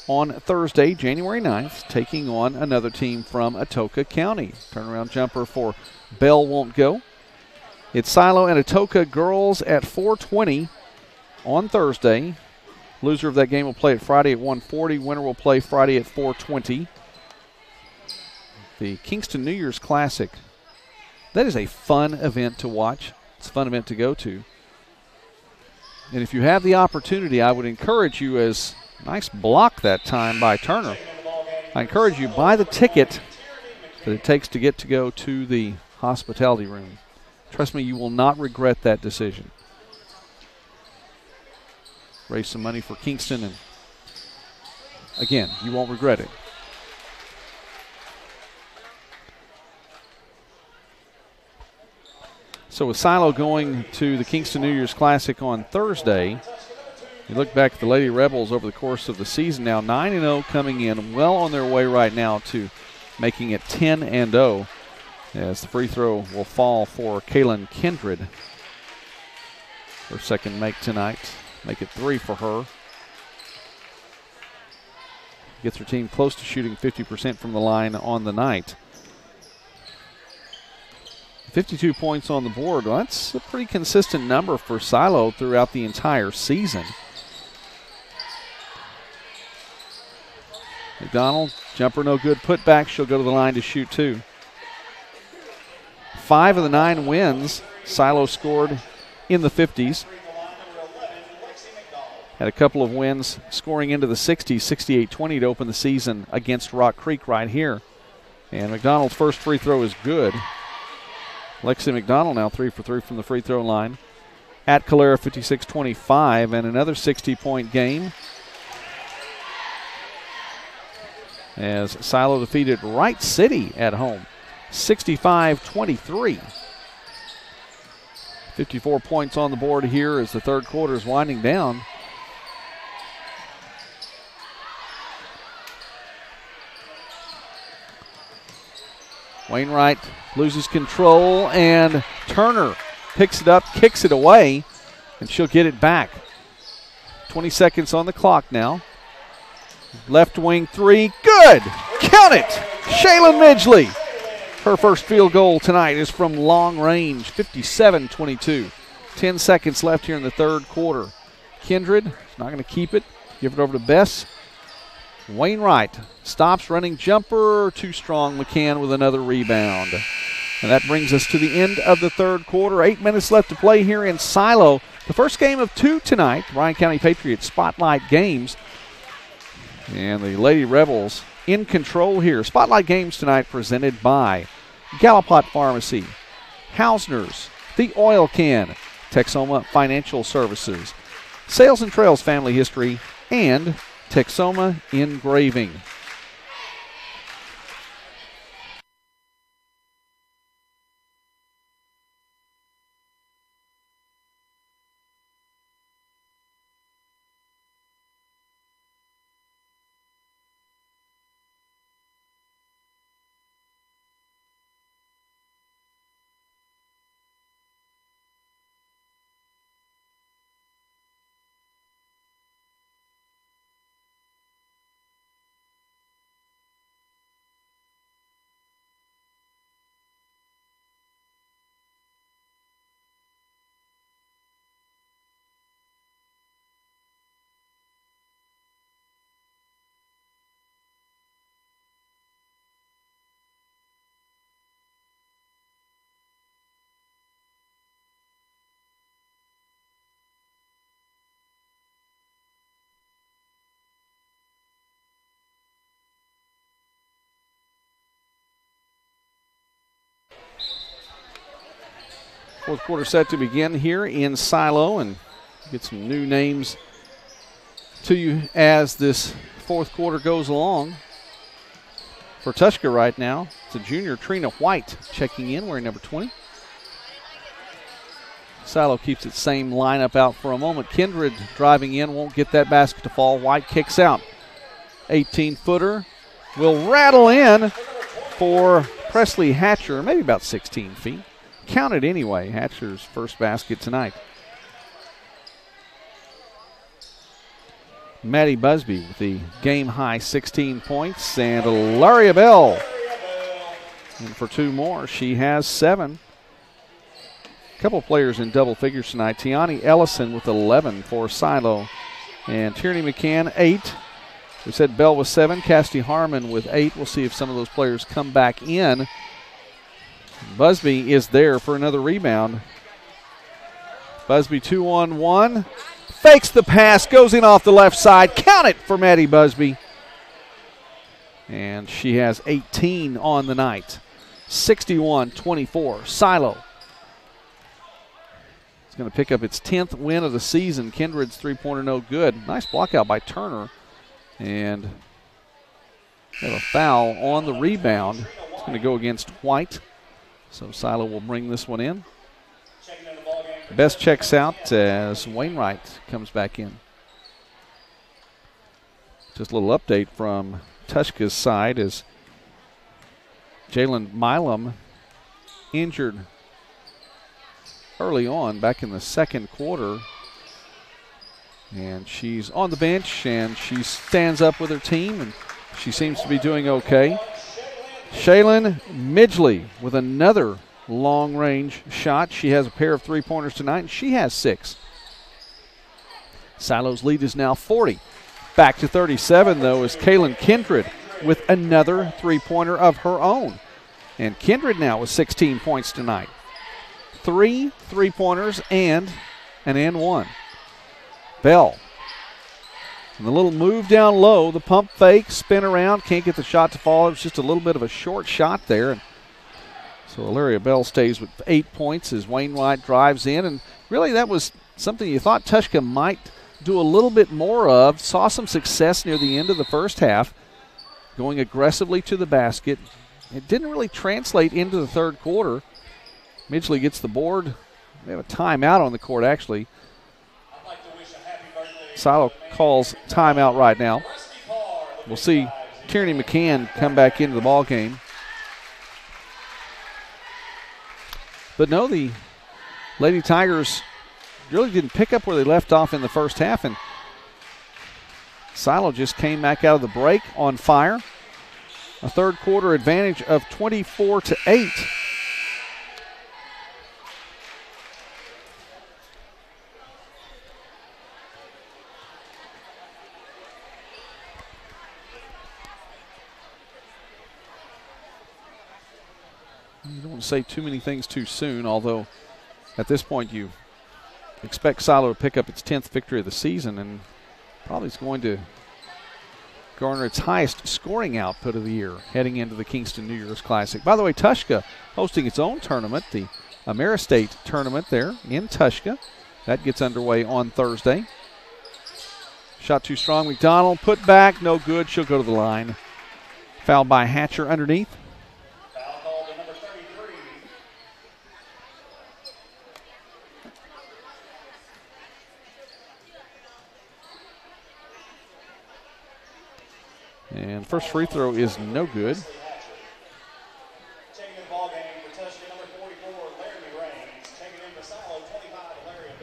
on Thursday, January 9th, taking on another team from Atoka County. Turnaround jumper for Bell won't go. It's Silo and Atoka girls at 420 on Thursday. Loser of that game will play it Friday at 140. Winner will play Friday at 420. The Kingston New Year's Classic. That is a fun event to watch. It's a fun event to go to. And if you have the opportunity, I would encourage you as nice block that time by Turner. I encourage you buy the ticket that it takes to get to go to the hospitality room. Trust me, you will not regret that decision. Raise some money for Kingston, and again, you won't regret it. So with Silo going to the Kingston New Year's Classic on Thursday, you look back at the Lady Rebels over the course of the season now, 9 0 coming in, well on their way right now to making it 10 and 0 as the free throw will fall for Kaylin Kindred. Her second make tonight. Make it three for her. Gets her team close to shooting 50% from the line on the night. 52 points on the board. Well, that's a pretty consistent number for Silo throughout the entire season. McDonald, jumper no good, put back. She'll go to the line to shoot two. Five of the nine wins, Silo scored in the 50s. Had a couple of wins scoring into the 60s, 68 20 to open the season against Rock Creek right here. And McDonald's first free throw is good. Lexi McDonald now three for three from the free throw line. At Calera 56 25, and another 60 point game. As Silo defeated Wright City at home 65 23. 54 points on the board here as the third quarter is winding down. Wainwright loses control, and Turner picks it up, kicks it away, and she'll get it back. 20 seconds on the clock now. Left wing three, good! Count it! Shaylin Midgley. Her first field goal tonight is from long range, 57 22. 10 seconds left here in the third quarter. Kindred is not going to keep it. Give it over to Bess. Wainwright stops running jumper, too strong. McCann with another rebound. And that brings us to the end of the third quarter. Eight minutes left to play here in Silo. The first game of two tonight, Bryan County Patriots Spotlight Games. And the Lady Rebels in control here. Spotlight Games tonight presented by Gallipot Pharmacy, Hausner's, The Oil Can, Texoma Financial Services, Sales and Trails Family History, and Texoma Engraving. Fourth quarter set to begin here in Silo and get some new names to you as this fourth quarter goes along. For Tushka right now, it's a junior Trina White checking in, wearing number 20. Silo keeps its same lineup out for a moment. Kindred driving in, won't get that basket to fall. White kicks out. 18 footer will rattle in for Presley Hatcher, maybe about 16 feet. Counted anyway, Hatcher's first basket tonight. Maddie Busby with the game high 16 points, and Laria Bell. And for two more, she has seven. A couple players in double figures tonight. Tiani Ellison with 11 for Silo, and Tierney McCann, eight. We said Bell was seven, Cassidy Harmon with eight. We'll see if some of those players come back in. Busby is there for another rebound. Busby two on one fakes the pass, goes in off the left side. Count it for Maddie Busby. And she has 18 on the night. 61 24. Silo. It's going to pick up its 10th win of the season. Kindred's three pointer no good. Nice block out by Turner. And have a foul on the rebound. It's going to go against White. So Silo will bring this one in. Bess checks out as Wainwright comes back in. Just a little update from Tushka's side as Jalen Milam injured early on back in the second quarter. And she's on the bench and she stands up with her team and she seems to be doing okay. Shaylin Midgley with another long range shot. She has a pair of three pointers tonight, and she has six. Silo's lead is now 40. Back to 37, though, is Kaylin Kindred with another three pointer of her own. And Kindred now with 16 points tonight. Three three pointers and an and one. Bell. And the little move down low, the pump fake, spin around, can't get the shot to fall. It was just a little bit of a short shot there. And so Ilaria Bell stays with eight points as Wainwright drives in. And really, that was something you thought Tushka might do a little bit more of. Saw some success near the end of the first half, going aggressively to the basket. It didn't really translate into the third quarter. Midgley gets the board. They have a timeout on the court, actually. Silo calls timeout right now. We'll see Tierney McCann come back into the ball game. But no, the Lady Tigers really didn't pick up where they left off in the first half, and Silo just came back out of the break on fire. A third quarter advantage of 24 to 8. You don't want to say too many things too soon, although at this point you expect Silo to pick up its 10th victory of the season and probably is going to garner its highest scoring output of the year heading into the Kingston New Year's Classic. By the way, Tushka hosting its own tournament, the Ameristate tournament there in Tushka. That gets underway on Thursday. Shot too strong. McDonald put back, no good. She'll go to the line. Foul by Hatcher underneath. And first free throw is no good.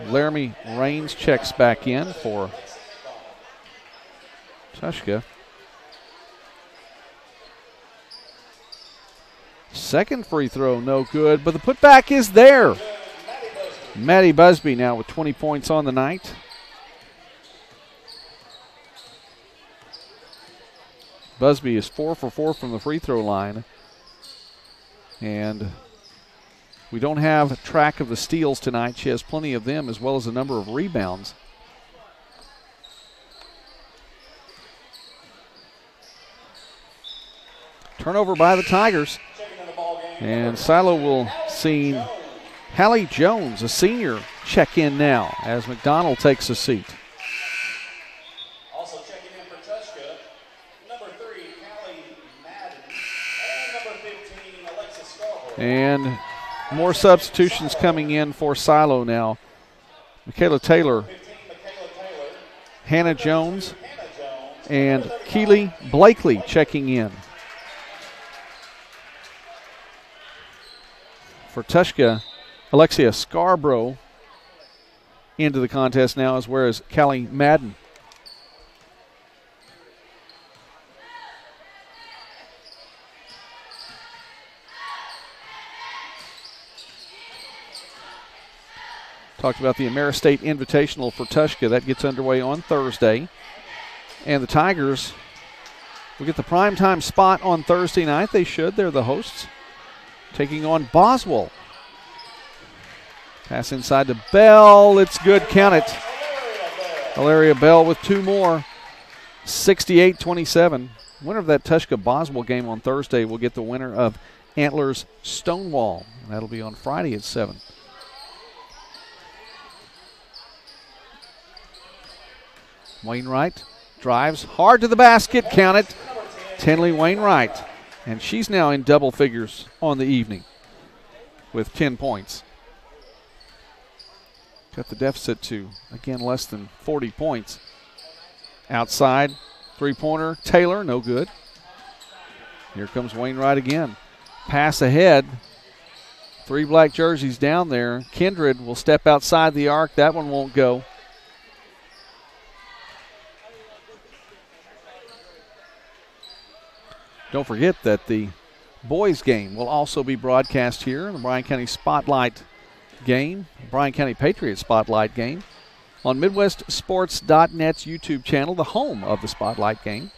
Laramie Rains checks back in for Tushka. Second free throw, no good, but the putback is there. Maddie Busby now with 20 points on the night. Busby is four for four from the free throw line. And we don't have track of the steals tonight. She has plenty of them as well as a number of rebounds. Turnover by the Tigers. And Silo will see Hallie Jones, a senior, check in now as McDonald takes a seat. And more substitutions coming in for Silo now. Michaela Taylor, Hannah Jones, and Keely Blakely checking in. For Tushka, Alexia Scarborough into the contest now, as well as Callie Madden. Talked about the Ameristate Invitational for Tushka. That gets underway on Thursday. And the Tigers will get the primetime spot on Thursday night. They should. They're the hosts. Taking on Boswell. Pass inside to Bell. It's good. Count it. Hilaria Bell with two more. 68 27. Winner of that Tushka Boswell game on Thursday will get the winner of Antlers Stonewall. That'll be on Friday at 7. Wainwright drives hard to the basket. Count it. Tenley Wainwright. And she's now in double figures on the evening with 10 points. Cut the deficit to, again, less than 40 points. Outside, three pointer. Taylor, no good. Here comes Wainwright again. Pass ahead. Three black jerseys down there. Kindred will step outside the arc. That one won't go. Don't forget that the boys game will also be broadcast here the Bryan County Spotlight game, Bryan County Patriot Spotlight game on MidwestSports.net's YouTube channel, the home of the Spotlight game.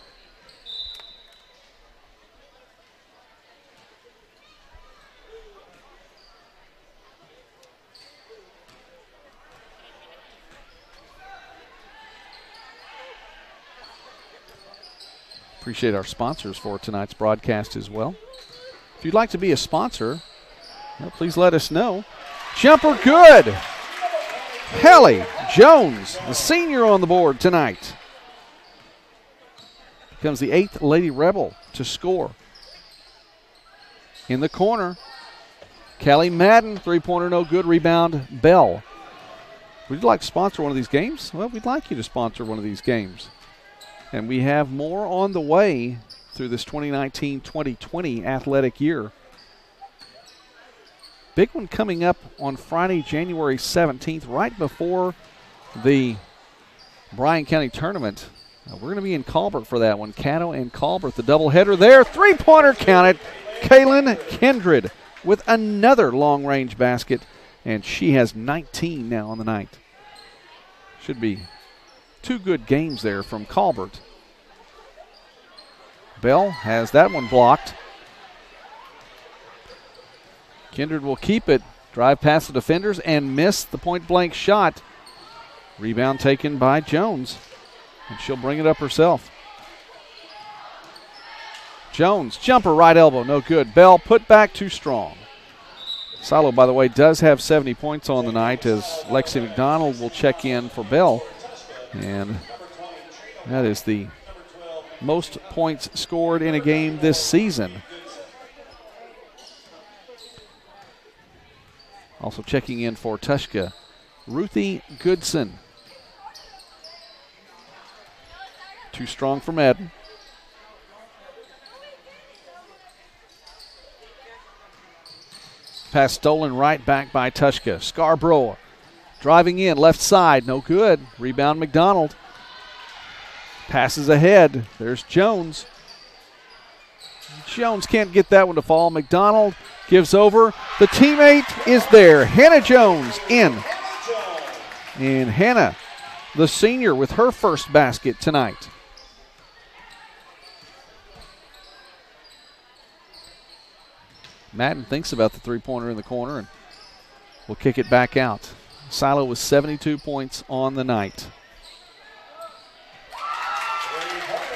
Appreciate our sponsors for tonight's broadcast as well. If you'd like to be a sponsor, well, please let us know. Jumper good. Hallie Jones, the senior on the board tonight. Becomes the eighth Lady Rebel to score. In the corner, Callie Madden, three pointer, no good. Rebound, Bell. Would you like to sponsor one of these games? Well, we'd like you to sponsor one of these games. And we have more on the way through this 2019 2020 athletic year. Big one coming up on Friday, January 17th, right before the Bryan County tournament. We're going to be in Colbert for that one. Caddo and Colbert, the doubleheader there. Three pointer counted. Kaylin Kindred with another long range basket, and she has 19 now on the night. Should be two good games there from Colbert. Bell has that one blocked. Kindred will keep it, drive past the defenders, and miss the point blank shot. Rebound taken by Jones, and she'll bring it up herself. Jones, jumper, right elbow, no good. Bell put back too strong. Silo, by the way, does have 70 points on the night as Lexi McDonald will check in for Bell. And that is the most points scored in a game this season. Also checking in for Tushka, Ruthie Goodson. Too strong for Madden. Pass stolen right back by Tushka. Scarborough Driving in, left side, no good. Rebound McDonald. Passes ahead. There's Jones. Jones can't get that one to fall. McDonald gives over. The teammate is there. Hannah Jones in. And Hannah, the senior, with her first basket tonight. Madden thinks about the three pointer in the corner and will kick it back out. Silo with 72 points on the night.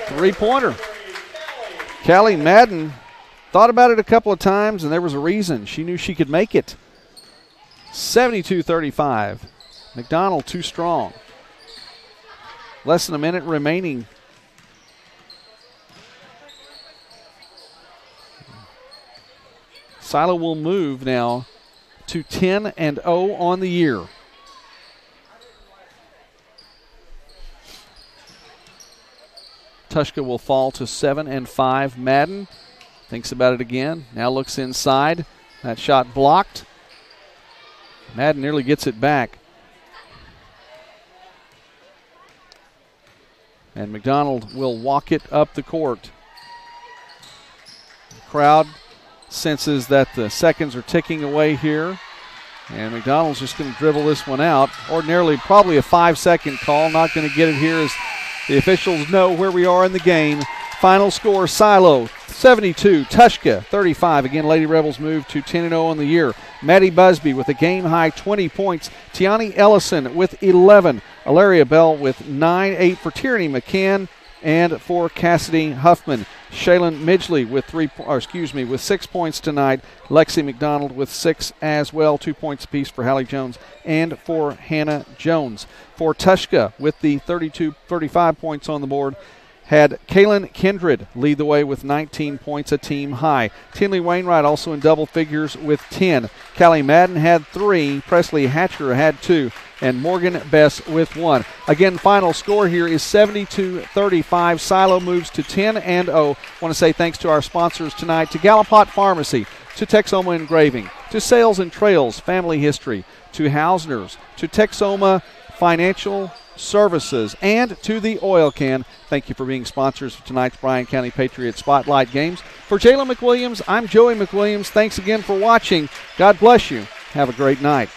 Three pointer. Callie Madden thought about it a couple of times, and there was a reason. She knew she could make it. 72 35. McDonald too strong. Less than a minute remaining. Silo will move now to 10 and 0 on the year. Tushka will fall to 7 and 5. Madden thinks about it again. Now looks inside. That shot blocked. Madden nearly gets it back. And McDonald will walk it up the court. The Crowd senses that the seconds are ticking away here. And McDonald's just going to dribble this one out. Ordinarily, probably a five second call. Not going to get it here as the officials know where we are in the game. Final score Silo 72, Tushka 35. Again, Lady Rebels move to 10 0 on the year. Maddie Busby with a game high 20 points. Tiani Ellison with 11. Alaria Bell with 9 8 for Tierney McCann and for Cassidy Huffman. Shaylin Midgley with three, or excuse me, with six points tonight. Lexi McDonald with six as well, two points apiece for Hallie Jones and for Hannah Jones. For Tushka with the 32, 35 points on the board, had Kaylin Kindred lead the way with 19 points, a team high. Tinley Wainwright also in double figures with 10. Callie Madden had three. Presley Hatcher had two. And Morgan Bess with one. Again, final score here is 72 35. Silo moves to 10 and 0. Want to say thanks to our sponsors tonight to Gallipot Pharmacy, to Texoma Engraving, to Sales and Trails Family History, to Hausner's, to Texoma Financial Services, and to the Oil Can. Thank you for being sponsors of tonight's Bryan County Patriot Spotlight Games. For Jalen McWilliams, I'm Joey McWilliams. Thanks again for watching. God bless you. Have a great night.